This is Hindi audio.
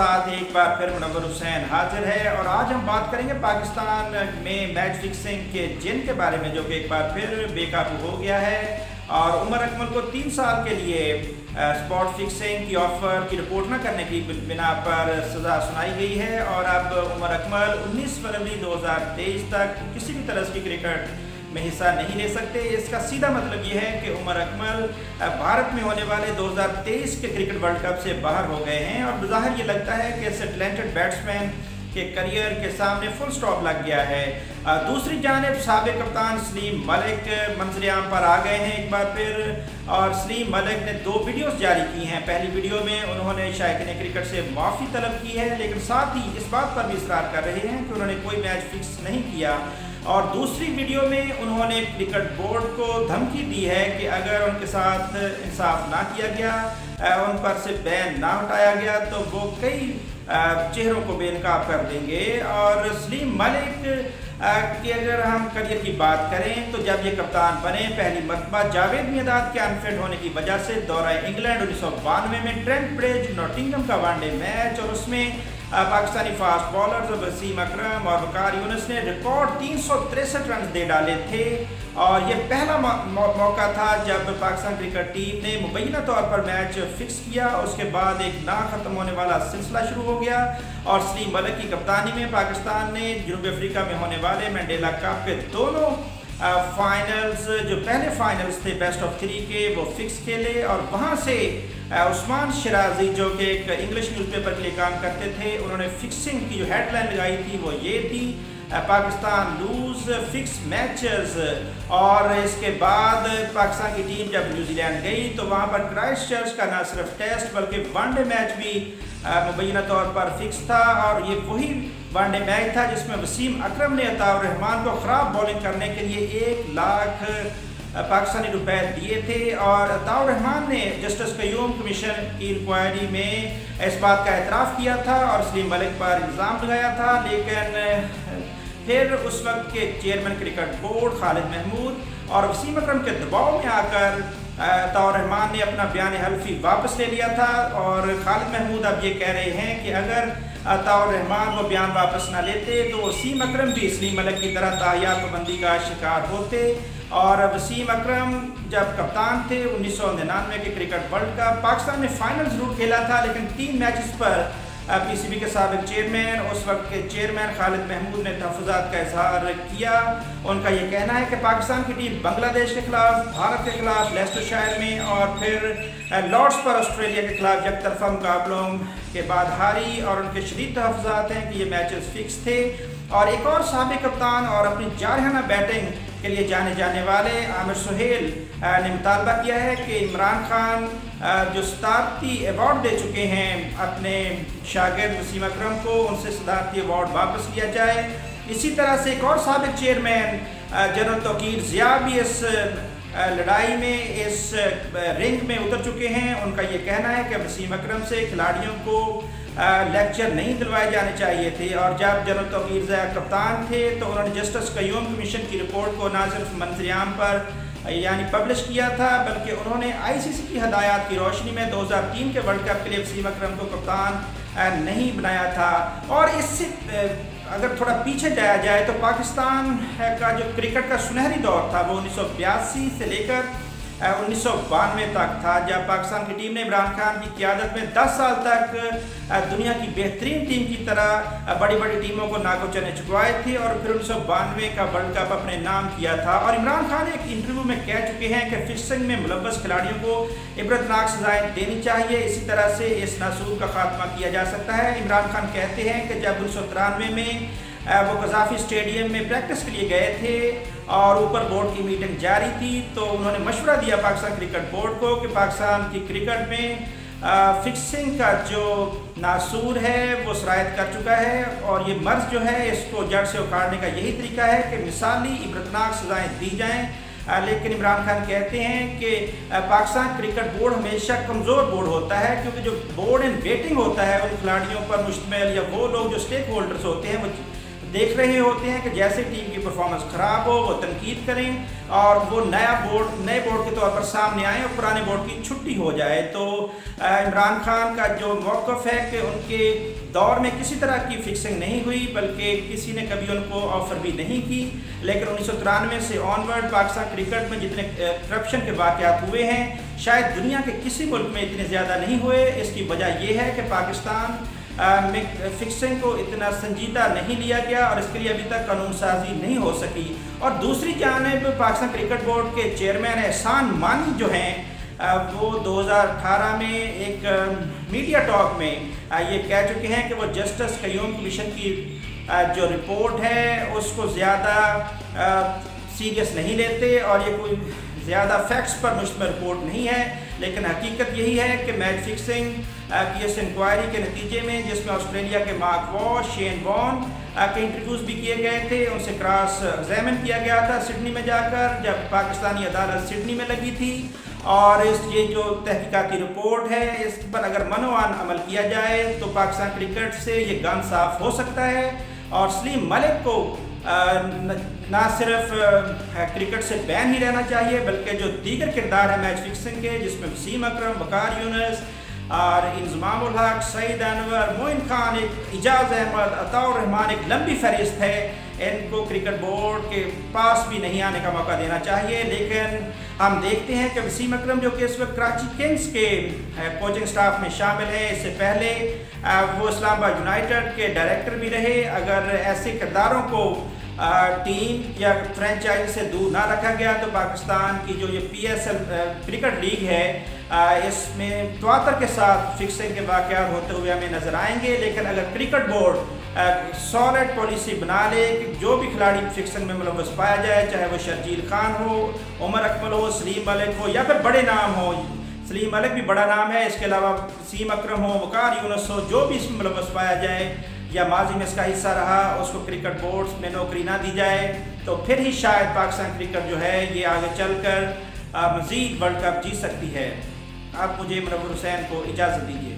साथ एक बार फिर मुनवर हुसैन हाजिर है और आज हम बात करेंगे पाकिस्तान में मैच फिक्सिंग के जिन के बारे में, जो कि एक बार फिर बेकाबू हो गया है। और उमर अकमल को तीन साल के लिए स्पॉट फिक्सिंग की ऑफ़र की रिपोर्ट न करने की बिना पर सज़ा सुनाई गई है। और अब उमर अकमल 19 फरवरी 2023 तक किसी भी तरह की क्रिकेट में हिस्सा नहीं ले सकते। इसका सीधा मतलब ये है कि उमर अकमल भारत में होने वाले 2023 के क्रिकेट वर्ल्ड कप से बाहर हो गए हैं और बाहर ये लगता है कि ऐसे टैलेंटेड बैट्समैन के करियर के सामने फुल स्टॉप लग गया है। दूसरी जानब सबक कप्तान सलीम मलिक, मंजरियाम पर आ गए हैं एक बार फिर और सलीम मलिक ने दो वीडियोस जारी की हैं। पहली वीडियो में उन्होंने शायक ने क्रिकेट से माफ़ी तलब की है, लेकिन साथ ही इस बात पर भी इसरार कर रहे हैं कि उन्होंने कोई मैच फिक्स नहीं किया। और दूसरी वीडियो में उन्होंने क्रिकेट बोर्ड को धमकी दी है कि अगर उनके साथ इंसाफ ना किया गया उन पर से बैन ना हटाया गया तो वो कई चेहरों को बेनकाब कर देंगे। और सलीम मलिक कि अगर हम करियर की बात करें तो जब ये कप्तान बने, पहली मरतबा जावेद मियादाद के अनफिट होने की वजह से दौरा इंग्लैंड उन्नीस सौ बानवे में ट्रेंट ब्रिज, नोटिंगम का वनडे मैच, और उसमें पाकिस्तानी फास्ट बॉलर्स वसीम अकरम और वकार यूनस ने रिकॉर्ड तीन सौ रन दे डाले थे। और ये पहला मौका था जब पाकिस्तान क्रिकेट टीम ने मुबैना तौर पर मैच फिक्स किया। उसके बाद एक ना ख़त्म होने वाला सिलसिला शुरू हो गया और सलीम मलिक की कप्तानी में पाकिस्तान ने जनूबी अफ्रीका में होने वाले मैंडेला कप के दोनों फाइनल्स जो पहले फाइनल्स थे बेस्ट ऑफ़ थ्री के, वो फिक्स खेले और वहाँ से उस्मान शराजी, जो कि एक इंग्लिश न्यूज़पेपर के लिए काम करते थे, उन्होंने फिक्सिंग की जो हेडलाइन लगाई थी, वो ये थी पाकिस्तान लूज फिक्स मैचेस और इसके बाद पाकिस्तान की टीम जब न्यूजीलैंड गई तो वहाँ पर क्राइस्ट चर्च का ना सिर्फ़ टेस्ट बल्कि वनडे मैच भी मुबैना तौर पर फिक्स था और ये वही वनडे मैच था जिसमें वसीम अकरम ने रहमान को ख़राब बॉलिंग करने के लिए एक लाख पाकिस्तानी रुपए दिए थे और अताउर रहमान ने जस्टिस क्यूम कमीशन की इंक्वायरी में इस बात का एतराफ़ किया था और सलीम मलिक पर इल्ज़ाम लगाया था, लेकिन फिर उस वक्त के chairman cricket board Khalid Mahmood और वसीम अक्रम के दबाव में आकर तौर रहमान ने अपना बयान हल्फी वापस ले लिया था और खालिद महमूद अब ये कह रहे हैं कि अगर तौर रहमान वो बयान वापस ना लेते तो वसीम अक्रम भी इसलीम मलक की तरह ताहिया पाबंदी का शिकार होते और वसीम अक्रम जब कप्तान थे, उन्नीस सौ निन्यानवे के क्रिकेट वर्ल्ड कप पाकिस्तान ने फाइनल ज़रूर खेला था, लेकिन तीन मैचेस पर पीसीबी के सबक चेयरमैन उस वक्त के चेयरमैन खालिद महमूद ने तहफात का इजहार किया। उनका यह कहना है कि पाकिस्तान की टीम बांग्लादेश के खिलाफ, भारत के खिलाफ, लेस्टर शायर में और फिर लॉर्ड्स पर ऑस्ट्रेलिया के खिलाफ एक तरफा मुकाबलों के बाद हारी और उनके शदीद तहफात हैं कि ये मैचेस फिक्स थे। और एक और सबक कप्तान और अपनी जारहाना बैटिंग के लिए जाने जाने वाले आमिर सुहेल ने मुतालबा किया है कि इमरान खान जो सदारती अवार्ड दे चुके हैं, अपने शागिर्द वसीम अक्रम को उनसे सदारती अवार्ड वापस लिया जाए। इसी तरह से एक और सबक चेयरमैन जनरल तोकीर ज़िया भी इस लड़ाई में इस रिंग में उतर चुके हैं। उनका ये कहना है कि वसीम अक्रम से खिलाड़ियों को लेक्चर नहीं दिलवाए जाने चाहिए थे। और जब जनरल तोकीर कप्तान थे तो उन्होंने जस्टिस कयूम कमीशन की रिपोर्ट को ना सिर्फ़ मंत्रियाम पर यानी पब्लिश किया था, बल्कि उन्होंने आईसीसी की हदायत की रोशनी में 2003 के वर्ल्ड कप के लिए वसीम अक्रम को कप्तान नहीं बनाया था। और इससे अगर थोड़ा पीछे जाया जाए तो पाकिस्तान का जो क्रिकेट का सुनहरी दौर था, वो उन्नीस सौ बयासी से लेकर उन्नीस सौ बानवे तक था, जब पाकिस्तान की टीम ने इमरान खान की क्यादत में 10 साल तक दुनिया की बेहतरीन टीम की तरह बड़ी बड़ी टीमों को नाको चने चुकवाए थे और फिर उन्नीस का वर्ल्ड कप अपने नाम किया था। और इमरान खान एक इंटरव्यू में कह चुके हैं कि फिक्सिंग में मुलबस खिलाड़ियों को इबरतनाक सजाएँ देनी चाहिए। इसी तरह से इस नासूर का खात्मा किया जा सकता है। इमरान खान कहते हैं कि जब उन्नीस सौ तिरानवे में वो कजाफी स्टेडियम में प्रैक्टिस के लिए गए थे और ऊपर बोर्ड की मीटिंग जारी थी तो उन्होंने मशवरा दिया पाकिस्तान क्रिकेट बोर्ड को कि पाकिस्तान की क्रिकेट में फिक्सिंग का जो नासूर है, वो शरायत कर चुका है और ये मर्ज जो है, इसको जड़ से उखाड़ने का यही तरीका है कि मिसाली इबरतनाक सजाएँ दी जाएँ। लेकिन इमरान खान कहते हैं कि पाकिस्तान क्रिकेट बोर्ड हमेशा कमज़ोर बोर्ड होता है, क्योंकि जो बोर्ड इन वेटिंग होता है उन खिलाड़ियों पर मुश्तमिल या वो लोग जो स्टेक होल्डर्स होते हैं, वो देख रहे होते हैं कि जैसे टीम की परफॉर्मेंस ख़राब हो, वो तनकीद करें और वो नया बोर्ड नए बोर्ड के तौर पर सामने आए और पुराने बोर्ड की छुट्टी हो जाए। तो इमरान खान का जो मौक़ है कि उनके दौर में किसी तरह की फिक्सिंग नहीं हुई, बल्कि किसी ने कभी उनको ऑफ़र भी नहीं की। लेकिन उन्नीस से ऑनवर्ड पाकिस्तान क्रिकेट में जितने करप्शन के वाक़ात हुए हैं, शायद दुनिया के किसी मुल्क में इतने ज़्यादा नहीं हुए। इसकी वजह यह है कि पाकिस्तान फिक्सिंग को इतना संजीदा नहीं लिया गया और इसके लिए अभी तक कानून साजी नहीं हो सकी। और दूसरी जानब, पाकिस्तान क्रिकेट बोर्ड के चेयरमैन एहसान मानी जो हैं वो 2018 में एक मीडिया टॉक में ये कह चुके हैं कि वो जस्टिस कयूम कमीशन की जो रिपोर्ट है, उसको ज़्यादा सीरियस नहीं लेते और ये कोई ज़्यादा फैक्ट्स पर मुश्तम रिपोर्ट नहीं है। लेकिन हकीकत यही है कि मैच फिक्सिंग की इस इंक्वायरी के नतीजे में, जिसमें ऑस्ट्रेलिया के मार्क वॉ शेन वॉन के इंटरव्यूज़ भी किए गए थे, उनसे क्रॉस एग्जामिन किया गया था सिडनी में जाकर, जब पाकिस्तानी अदालत सिडनी में लगी थी। और इस, ये जो तहकीकती रिपोर्ट है, इस पर अगर मनोवान अमल किया जाए तो पाकिस्तान क्रिकेट से ये गन साफ़ हो सकता है। और सलीम मलिक को ना सिर्फ़ क्रिकेट से बैन ही रहना चाहिए, बल्कि जो दीगर किरदार है मैच फिक्सिंग के, जिसमें वसीम अक्रम वकार यूनस और इंजमाम हक, सईद अनवर, मोइन खान, एक इजाज़ अहमद, अताउर रहमान एक लंबी फहरिस्त है। इनको क्रिकेट बोर्ड के पास भी नहीं आने का मौका देना चाहिए, लेकिन हम देखते हैं कि वसीम अकरम जो कि इस वक्त कराची किंग्स के कोचिंग स्टाफ में शामिल है। इससे पहले वो इस्लामाबाद यूनाइटेड के डायरेक्टर भी रहे। अगर ऐसे किरदारों को टीम या फ्रेंचाइज से दूर ना रखा गया तो पाकिस्तान की जो ये पीएसएल क्रिकेट लीग है इसमें तवातर के साथ फिक्सिंग के वाक़ होते हुए हमें नज़र आएँगे, लेकिन अगर क्रिकेट बोर्ड सॉलिड पॉलिसी बना ले कि जो भी खिलाड़ी फिक्सिंग में मुलवस पाया जाए, चाहे वो शर्जील खान हो, उमर अकमल हो, सलीम मलिक हो, या फिर बड़े नाम हो, सलीम मलिक भी बड़ा नाम है, इसके अलावा सीम अक्रम हो, वकार यूनस हो, जो भी इसमें मुलवस पाया जाए या माजी में इसका हिस्सा रहा, उसको क्रिकेट बोर्ड्स में नौकरी ना दी जाए तो फिर ही शायद पाकिस्तान क्रिकेट जो है, ये आगे चल कर मज़ीद वर्ल्ड कप जीत सकती है। आप मुझे मनवर हुसैन को इजाज़त दीजिए।